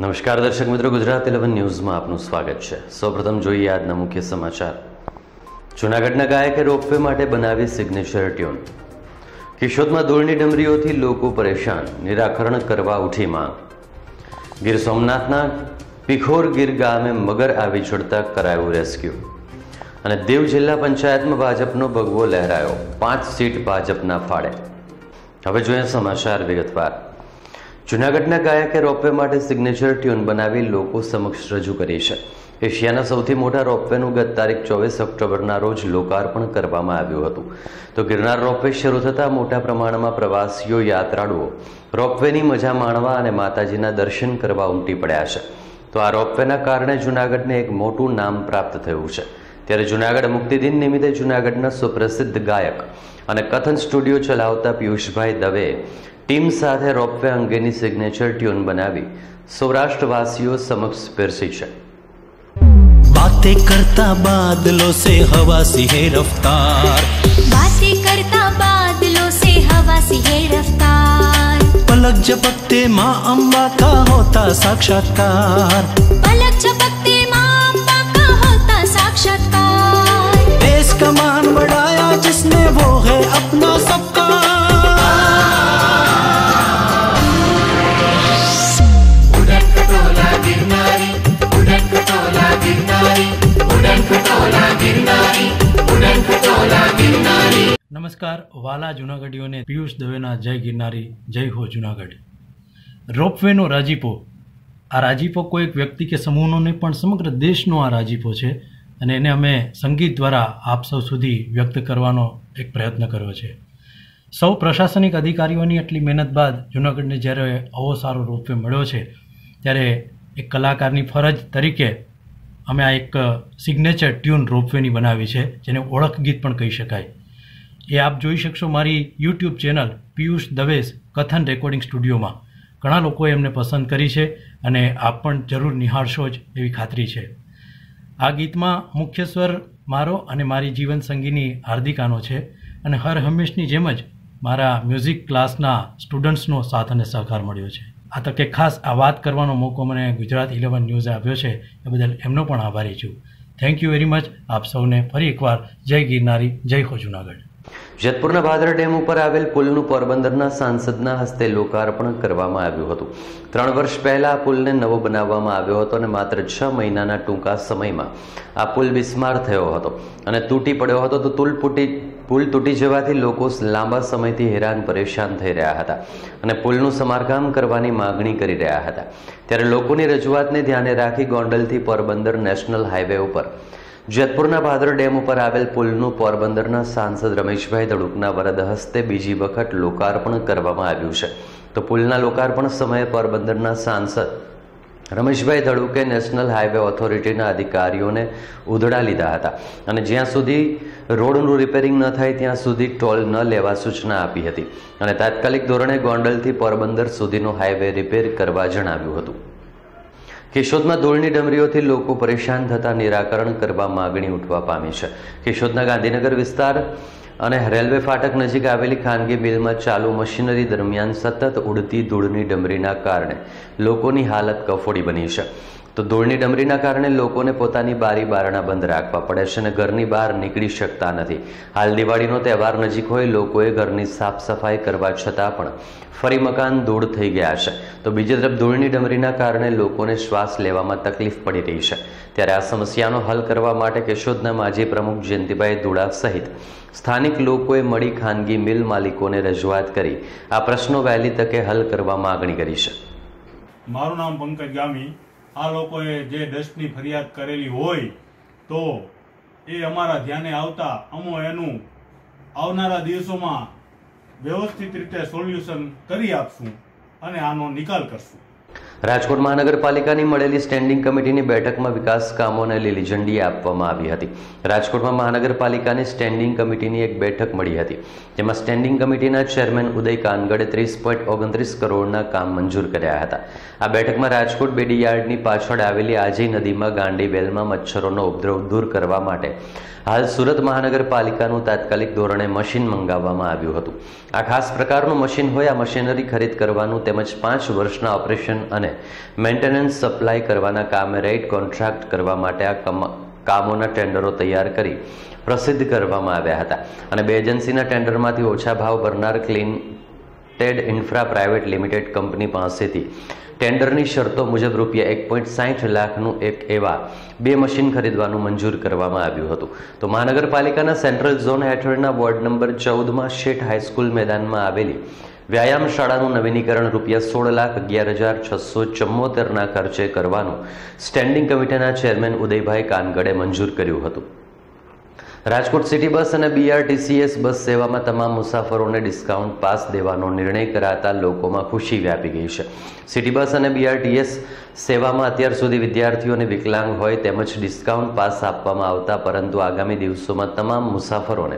નમસ્કાર દર્શક મિત્રો, ગુજરાત ઇલેવન ન્યૂઝમાં આપનું સ્વાગત છે. સૌપ્રથમ જોઈએ આજના મુખ્ય સમાચાર. જૂનાગઢના ગાયકે રોપવે માટે બનાવી સિગ્નેચર ટ્યુન. કિશોદમાં ધૂળની ડમરીઓથી લોકો પરેશાન, નિરાકરણ કરવા ઉઠી માંગ. ગીર સોમનાથના પીખોર ગીર ગામે મગર આવી ચડતા કરાયું રેસ્ક્યુ. અને દેવ જિલ્લા પંચાયતમાં ભાજપનો ભગવો લહેરાયો, પાંચ સીટ ભાજપના ફાળે. હવે જોઈએ સમાચાર વિગતવાર. જૂનાગઢના ગાયકે રોપવે માટે સિગ્નેચર ટ્યુન બનાવી લોકો સમક્ષ રજૂ કરી છે. એશિયાના સૌથી મોટા રોપવેનું ગત તારીખ ચોવીસ ઓક્ટોબરના રોજ લોકાર્પણ કરવામાં આવ્યું હતું. તો ગિરનાર રોપવે શરૂ થતાં મોટા પ્રમાણમાં પ્રવાસીઓ યાત્રાળુઓ રોપવેની મજા માણવા અને માતાજીના દર્શન કરવા ઉમટી પડ્યા છે. તો આ રોપવેના કારણે જૂનાગઢને એક મોટું નામ પ્રાપ્ત થયું છે. ત્યારે જૂનાગઢ મુક્તિદિન નિમિત્તે જૂનાગઢના સુપ્રસિદ્ધ ગાયક અને કથન સ્ટુડિયો ચલાવતા પિયુષભાઈ દવેએ ટીમ સાથે રોપવે અંગેની સિગ્નેચર ટ્યુન બનાવી સૌરાષ્ટ્રવાસીઓ સમક્ષ પીરસી છે बातें करता बादलों से हवा सी है रफ्तार बातें करता बादलों से हवा सी है रफ्तार पलक झपकते माँ अम्बा का होता साक्षात्कार पलक झपकते વાલા જુનાગઢીઓને પિયુષ દવેના જય ગિરનારી, જય હો જુનાગઢ. રોપવેનો રાજીપો. આ રાજીપો કોઈ એક વ્યક્તિ કે સમૂહનો નહીં, પણ સમગ્ર દેશનો આ રાજીપો છે અને એને અમે સંગીત દ્વારા આપ સૌ સુધી વ્યક્ત કરવાનો એક પ્રયત્ન કર્યો છે. સૌ પ્રશાસનિક અધિકારીઓની આટલી મહેનત બાદ જુનાગઢને જ્યારે આવો સારો રોપવે મળ્યો છે, ત્યારે એક કલાકારની ફરજ તરીકે અમે આ એક સિગ્નેચર ટ્યુન રોપવેની બનાવી છે, જેને ઓળખ ગીત પણ કહી શકાય. એ આપ જોઈ શકશો મારી યુટ્યુબ ચેનલ પિયુષ દવેશ કથન રેકોર્ડિંગ સ્ટુડિયોમાં. ઘણા લોકોએ એમને પસંદ કરી છે અને આપ પણ જરૂર નિહાળશો જ એવી ખાતરી છે. આ ગીતમાં મુખ્ય સ્વર મારો અને મારી જીવન સંગીની હાર્દિકાનો છે અને હર હંમેશની જેમ જ મારા મ્યુઝિક ક્લાસના સ્ટુડન્ટ્સનો સાથ અને સહકાર મળ્યો છે. આ તકે ખાસ આ વાત કરવાનો મોકો મને ગુજરાત ઇલેવન ન્યૂઝે આપ્યો છે. એ બદલ એમનો પણ આભારી છું. થેન્ક યુ વેરી મચ આપ સૌને ફરી એકવાર જય ગિરનારી, જય હો જુનાગઢ. જેતપુરના ભાદર ડેમ ઉપર આવેલ પુલનું પોરબંદરના સાંસદના હસ્તે લોકાર્પણ કરવામાં આવ્યું હતું. ત્રણ વર્ષ પહેલા આ પુલને નવો બનાવવામાં આવ્યો હતો અને માત્ર છ મહિનાના ટૂંકા સમયમાં આ પુલ બિસ્માર થયો હતો અને તૂટી પડ્યો હતો તો તુલ તૂટી પુલ તૂટી જવાથી લોકો લાંબા સમયથી હેરાન પરેશાન થઈ રહ્યા હતા અને પુલનું સમારકામ કરવાની માગણી કરી રહ્યા હતા. ત્યારે લોકોની રજૂઆતને ધ્યાને રાખી ગોંડલથી પોરબંદર નેશનલ હાઈવે ઉપર જેતપુરના ભાદર ડેમ ઉપર આવેલ પુલનું પોરબંદરના સાંસદ રમેશભાઈ ધડુકના વરદ હસ્તે બીજી વખત લોકાર્પણ કરવામાં આવ્યું છે. તો પુલના લોકાર્પણ સમયે પોરબંદરના સાંસદ રમેશભાઈ ધડુકે નેશનલ હાઈવે ઓથોરિટીના અધિકારીઓને ઉધડા લીધા હતા અને જ્યાં સુધી રોડનું રિપેરિંગ ન થાય ત્યાં સુધી ટોલ ન લેવા સૂચના આપી હતી. અને તાત્કાલિક ધોરણે ગોંડલથી પોરબંદર સુધીનો હાઈવે રિપેર કરવા જણાવ્યું હતું. કેશોદમાં ધૂળની ડમરીઓથી લોકો પરેશાન થતા નિરાકરણ કરવા માગણી ઉઠવા પામી છે. કેશોદના ગાંધીનગર વિસ્તાર અને રેલવે ફાટક નજીક આવેલી ખાનગી મિલમાં ચાલુ મશીનરી દરમિયાન સતત ઉડતી ધૂળની ડમરીના કારણે લોકોની હાલત કફોડી બની છે. તો ધૂળની ડમરીના કારણે લોકોને પોતાની બારી બારણા બંધ રાખવા પડે છે અને ઘરની બહાર નીકળી શકતા નથી. હાલ દિવાળીનો તહેવાર નજીક હોય લોકોએ ઘરની સાફ સફાઈ કરવા છતાં પણ ફરી મકાન ધૂળ થઈ ગયા છે. તો બીજી તરફ ધૂળની ડમરીના કારણે લોકોને શ્વાસ લેવામાં તકલીફ પડી રહી છે. ત્યારે આ સમસ્યાનો હલ કરવા માટે કેશોદના માજી પ્રમુખ જયંતિભાઈ ધુળા સહિત સ્થાનિક લોકોએ મળી ખાનગી મિલ માલિકોને રજૂઆત કરી આ પ્રશ્નો વહેલી તકે હલ કરવા માગણી કરી છે. મારું નામ પંકજ ગામી. આ લોકોએ જે ડસ્ટની ફરિયાદ કરેલી હોય તો એ અમારા ધ્યાને આવતા અમો એનું આવનારા દિવસોમાં વ્યવસ્થિત રીતે સોલ્યુશન કરી આપશું અને આનો નિકાલ કરશું. રાજકોટ મહાનગરપાલિકાની મળેલી સ્ટેન્ડિંગ કમિટીની બેઠકમાં વિકાસ કામોને લીલી ઝંડી આપવામાં આવી હતી. રાજકોટમાં મહાનગરપાલિકાની સ્ટેન્ડિંગ કમિટીની એક બેઠક મળી હતી. જેમાં સ્ટેન્ડિંગ કમિટીના ચેરમેન ઉદય કાનગડે ત્રીસ પોઈન્ટ ઓગણત્રીસ કરોડના કામ મંજૂર કર્યા હતા. આ બેઠકમાં રાજકોટ બેડી યાર્ડની પાછળ આવેલી આજી નદીમાં ગાંડી વેલમાં મચ્છરોનો ઉપદ્રવ દૂર કરવા માટે હાલ સુરત મહાનગરપાલિકાનું તાત્કાલિક ધોરણે મશીન મંગાવવામાં આવ્યું હતું. આ ખાસ પ્રકારનું મશીન હોય, આ મશીનરી ખરીદ કરવાનું તેમજ પાંચ વર્ષના ઓપરેશન અને મેન્ટેનન્સ સપ્લાય કરવાના કામે રેટ કોન્ટ્રાક્ટ કરવા માટે આ કમ- કામોના ટેન્ડરો તૈયાર કરી પ્રસિદ્ધ કરવામાં આવ્યા હતા. અને બે એજન્સીના ટેન્ડરમાંથી ઓછા ભાવ ભરનાર clean Ted infra private limited company પાસેથી ટેન્ડરની શરતો મુજબ રૂપિયા એક પોઈન્ટ સાઠ લાખનું એક એવા બે મશીન ખરીદવાનું મંજૂર કરવામાં આવ્યું હતું. તો મહાનગરપાલિકાના સેન્ટ્રલ ઝોન હેઠળના વોર્ડ નંબર ચૌદમાં શેઠ હાઈસ્કૂલ મેદાનમાં આવેલી વ્યાયામ શાળાનું નવીનીકરણ રૂપિયા સોળ લાખ અગિયાર હજાર છસો ચુમ્મોતેરના ખર્ચે કરવાનું સ્ટેન્ડિંગ કમિટીના ચેરમેન ઉદયભાઈ કાનગડે મંજૂર કર્યું હતું. રાજકોટ સિટી બસ અને બીઆરટીસીએસ બસ સેવામાં તમામ મુસાફરોને ડિસ્કાઉન્ટ પાસ દેવાનો નિર્ણય કરાતા લોકોમાં ખુશી વ્યાપી ગઈ છે. સિટી બસ અને બીઆરટીએસ સેવામાં અત્યાર સુધી વિદ્યાર્થીઓને વિકલાંગ હોય તેમજ ડિસ્કાઉન્ટ પાસ આપવામાં આવતા, પરંતુ આગામી દિવસોમાં તમામ મુસાફરોને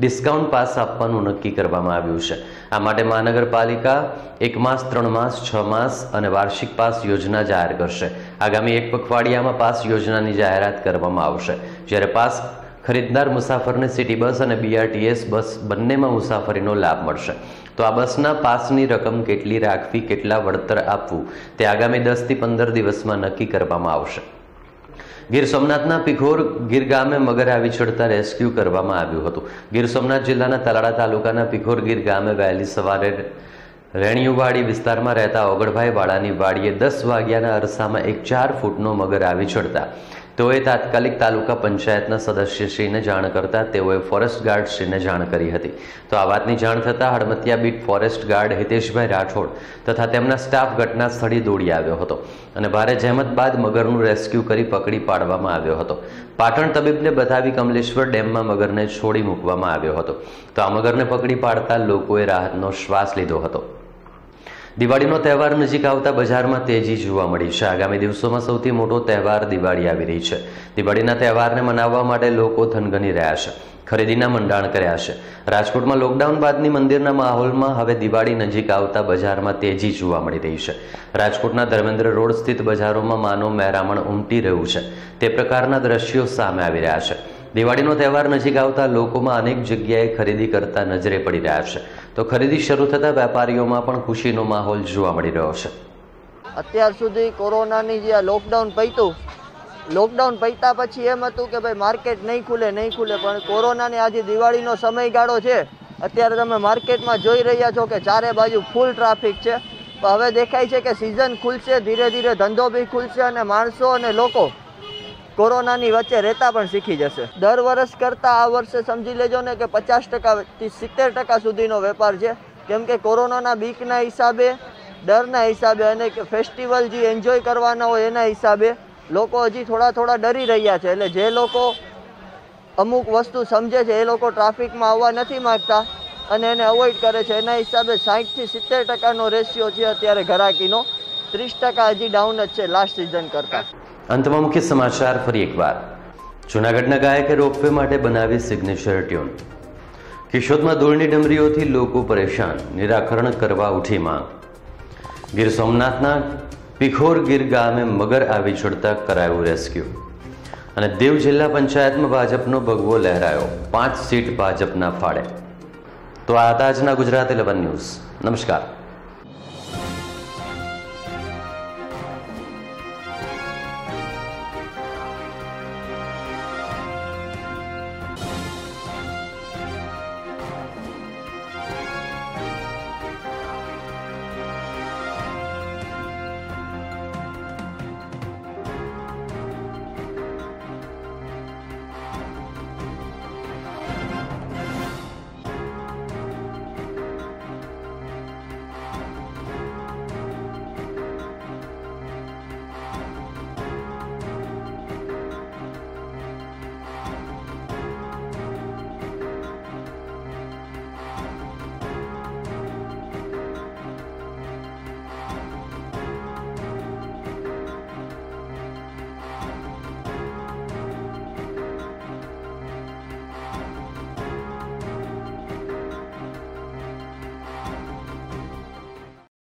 ડિસ્કાઉન્ટ પાસ આપવાનું નક્કી કરવામાં આવ્યું છે. આ માટે મહાનગરપાલિકા એક માસ, ત્રણ માસ, છ માસ અને વાર્ષિક પાસ યોજના જાહેર કરશે. આગામી એક પખવાડિયામાં પાસ યોજનાની જાહેરાત કરવામાં આવશે. જ્યારે પાસ ખરીદનાર મુસાફરને સિટી બસ અને બીઆરટીએસ બસ બંનેમાં મુસાફરીનો લાભ મળશે. તો આ બસના પાસની રકમ કેટલી રાખવી, કેટલા વળતર આપવું, તે આગામી દસથી પંદર દિવસમાં નક્કી કરવામાં આવશે. ગીર સોમનાથના પિખોર ગીર ગામે મગર આવી ચડતા રેસ્ક્યુ કરવામાં આવ્યું હતું. ગીર સોમનાથ જિલ્લાના તલાડા તાલુકાના પિખોર ગીર ગામે વહેલી સવારે રેણિયુવાડી વિસ્તારમાં રહેતા ઓગળભાઈ વાળાની વાડીએ દસ વાગ્યાના અરસામાં એક ચાર ફૂટનો મગર આવી ચડતા તેઓએ તાત્કાલિક તાલુકા પંચાયતના સદસ્યશ્રીને જાણ કરતા તેઓએ ફોરેસ્ટ ગાર્ડશ્રીને જાણ કરી હતી. તો આ વાતની જાણ થતાં Hadmatiya beat forest guard Hiteshbhai Rathod તથા તેમના સ્ટાફ ઘટના સ્થળે દોડી આવ્યો હતો અને ભારે જહેમત બાદ મગરનું રેસ્ક્યુ કરી પકડી પાડવામાં આવ્યો હતો. પાટણ તબીબને બતાવી કમલેશ્વર ડેમમાં મગરને છોડી મૂકવામાં આવ્યો હતો. તો આ મગરને પકડી પાડતા લોકોએ રાહતનો શ્વાસ લીધો હતો. દિવાળીનો તહેવાર નજીક આવતા બજારમાં તેજી જોવા મળી છે. આગામી દિવસોમાં સૌથી મોટો તહેવાર દિવાળી આવી રહી છે. દિવાળીના તહેવારને મનાવવા માટે લોકો થનગની રહ્યા છે. ખરીદીના મંડાણ કર્યા છે. રાજકોટમાં લોકડાઉન બાદની મંદિરના માહોલમાં હવે દિવાળી નજીક આવતા બજારમાં તેજી જોવા મળી રહી છે. રાજકોટના ધર્મેન્દ્ર રોડ સ્થિત બજારોમાં માનવ મહેરામણ ઉમટી રહ્યું છે. તે પ્રકારના દ્રશ્યો સામે આવી રહ્યા છે. દિવાળીનો તહેવાર નજીક આવતા લોકોમાં અનેક જગ્યાએ ખરીદી કરતા નજરે પડી રહ્યા છે. તો ખરીદી શરૂ થતા વેપારીઓમાં પણ ખુશીનો માહોલ જોવા મળી રહ્યો છે. અત્યાર સુધી કોરોનાની જે લોકડાઉન પૈતું લોકડાઉન પૈતા પછી એમ હતું કે ભાઈ માર્કેટ નહીં ખુલે નહીં ખુલે, પણ કોરોનાની આજે દિવાળીનો સમયગાળો છે. અત્યારે તમે માર્કેટમાં જોઈ રહ્યા છો કે ચારે બાજુ ફૂલ ટ્રાફિક છે. હવે દેખાય છે કે સિઝન ખુલશે, ધીરે ધીરે ધંધો બી ખુલશે અને માણસો અને લોકો કોરોનાની વચ્ચે રહેતા પણ શીખી જશે. દર વર્ષ કરતાં આ વર્ષે સમજી લેજો ને કે પચાસ ટકાથી સિત્તેર ટકા સુધીનો વેપાર છે. કેમ કે કોરોનાના બીકના હિસાબે, ડરના હિસાબે અને ફેસ્ટિવલ જે એન્જોય કરવાના હોય એના હિસાબે લોકો હજી થોડા થોડા ડરી રહ્યા છે. એટલે જે લોકો અમુક વસ્તુ સમજે છે એ લોકો ટ્રાફિકમાં આવવા નથી માગતા અને એને અવોઇડ કરે છે. એના હિસાબે સાહીઠથી સિત્તેર ટકાનો રેશિયો છે અત્યારે ઘરાકીનો. ત્રીસ ટકા હજી ડાઉન જ છે લાસ્ટ સિઝન કરતાં. અંતમાં મુખ્ય સમાચાર ફરી એકવાર. જૂનાગઢના ગાયકે રોપવે માટે બનાવી સિગ્નેચર ટ્યુન કિશોદમાં ધૂળની ડમરીઓથી લોકો પરેશાન. નિરાકરણ કરવા ઉઠી માંગ. ગીર સોમનાથના પિખોર ગીર ગામે મગર આવી ચડતા કરાયું રેસ્ક્યુ અને દેવ જિલ્લા પંચાયતમાં ભાજપનો ભગવો લહેરાયો. પાંચ સીટ ભાજપના ફાળે. તો આ હતા આજના ગુજરાત ઇલેવન ન્યૂઝ. નમસ્કાર.